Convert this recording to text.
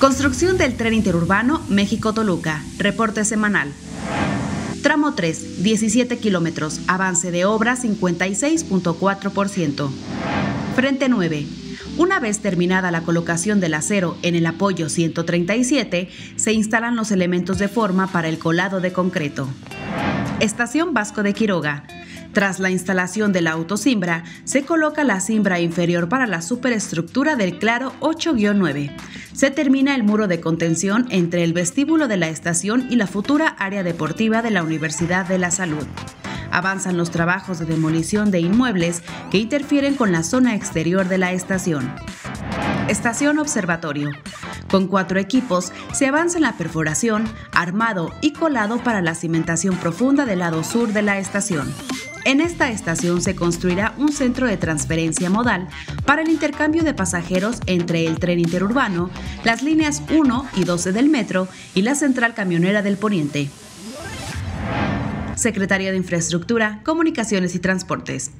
Construcción del tren interurbano México-Toluca. Reporte semanal. Tramo 3, 17 kilómetros. Avance de obra 56.4%. Frente 9. Una vez terminada la colocación del acero en el apoyo 137, se instalan los elementos de forma para el colado de concreto. Estación Vasco de Quiroga. Tras la instalación de la autosimbra, se coloca la cimbra inferior para la superestructura del claro 8-9. Se termina el muro de contención entre el vestíbulo de la estación y la futura área deportiva de la Universidad de la Salud. Avanzan los trabajos de demolición de inmuebles que interfieren con la zona exterior de la estación. Estación Observatorio. Con cuatro equipos se avanza en la perforación, armado y colado para la cimentación profunda del lado sur de la estación. En esta estación se construirá un centro de transferencia modal para el intercambio de pasajeros entre el tren interurbano, las líneas 1 y 12 del metro y la central camionera del Poniente. Secretaría de Infraestructura, Comunicaciones y Transportes.